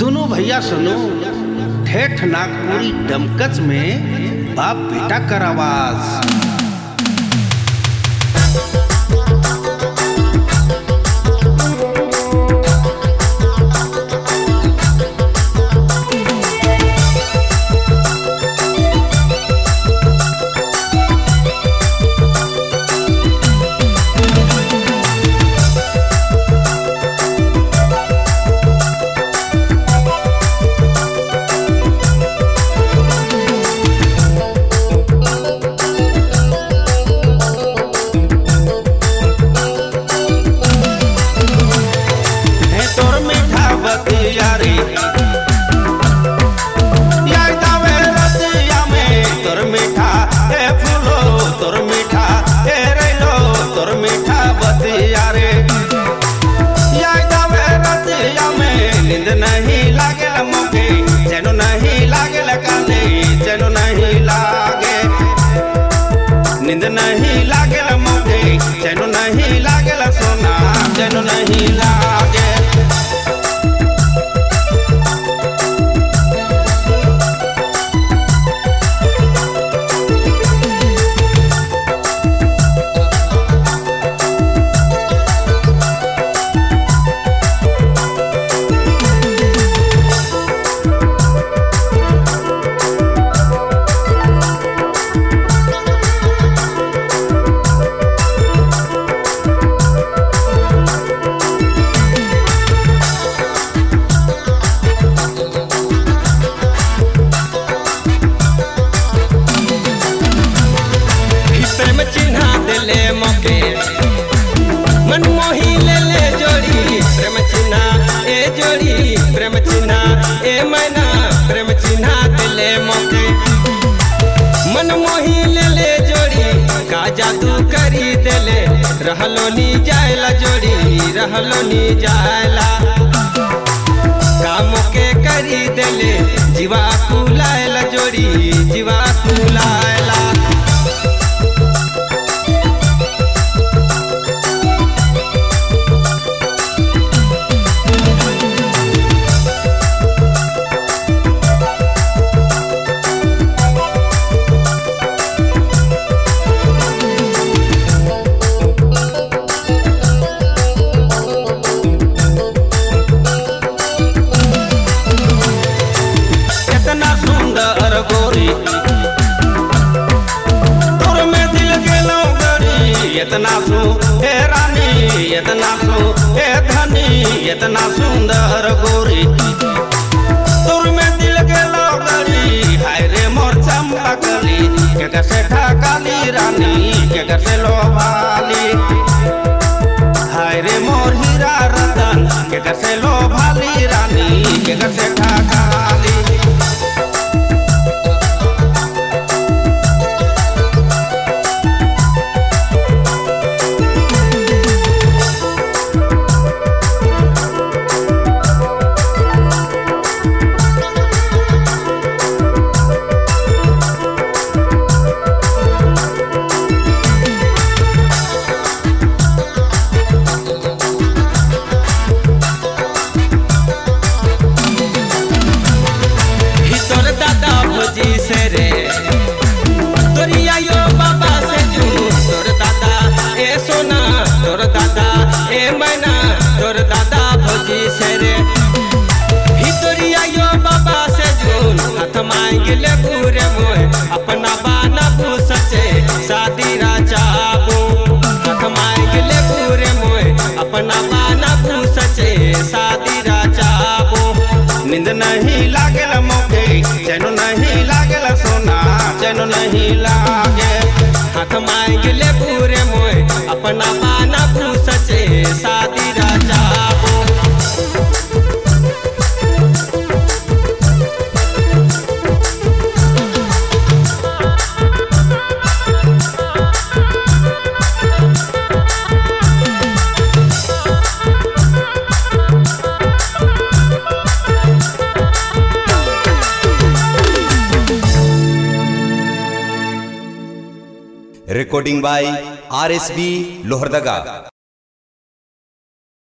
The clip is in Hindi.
सुनो भैया सुनो। ठेठ नागपुरी डमकच में बाप बेटा कर आवाज़। बतिया रे। यार दावे रतिया में नींद नहीं मैना, प्रेम चिन्हा दिले मके। मन ले ले जोड़ी का जादू करी देले। रहलो नी जायला जोड़ी, रहलो नी जायला। काम के करी देले, जीवा कुलायला जोड़ी, जीवा सुंदर गोरी तोर में दिल गेलो गरी इतना सु हे रानी, इतना सु हे धनी, इतना सुंदर गोरी। तोर में दिल गेलो गरी हाय रे मोर चंपा कली के कसे ढाकाली रानी, के कसे लोभाली। हाय रे मोर हीरा रतन, के कसे लोभाली। मांग पूरे मोए अपना बाना बू। शादी ले पूरे मोए अपना बाना सचे शादी नींद नहीं लागल मोके चैन नहीं लागल सोना चैन नहीं लागे। हाथ मांग ले पूरे रिकॉर्डिंग बाय आरएसबी लोहरदगा